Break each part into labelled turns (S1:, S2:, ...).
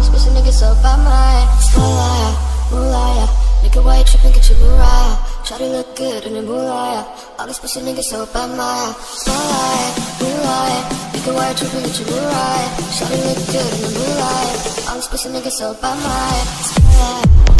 S1: this pussy supposed to nigga so by mine Malaya, Malaya Nigga, why you trippin', get your Mariah Shawty look good in a Malaya All this pussy niggas so by mine Malaya, Malaya Nigga, why you trippin', get your Try to look good in a Malaya All this pussy niggas so by mine Malaya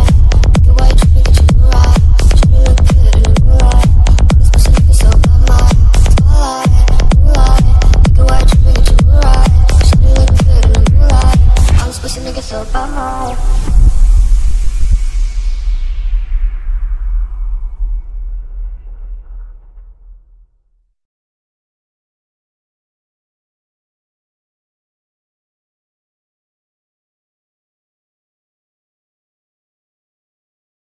S1: nigga so bummed.